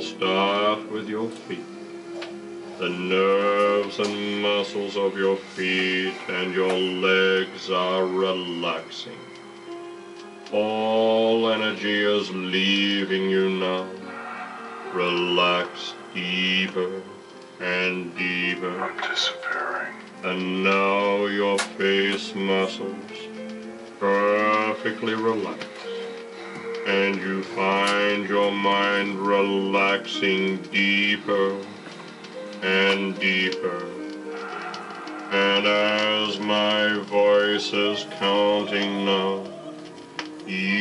start with your feet. The nerves and muscles of your feet and your legs are relaxing. All energy is leaving you now. Relax deeper and deeper. I'm disappearing. And now your face muscles perfectly relaxed. And you find your mind relaxing deeper and deeper. And as my voice is counting now, you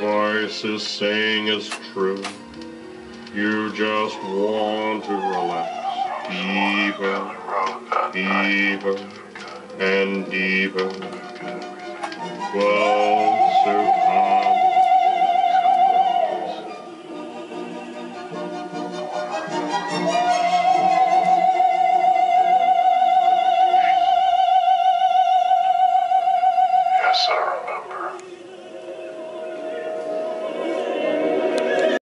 voice is saying is true. You just want to relax deeper, deeper, and deeper. Close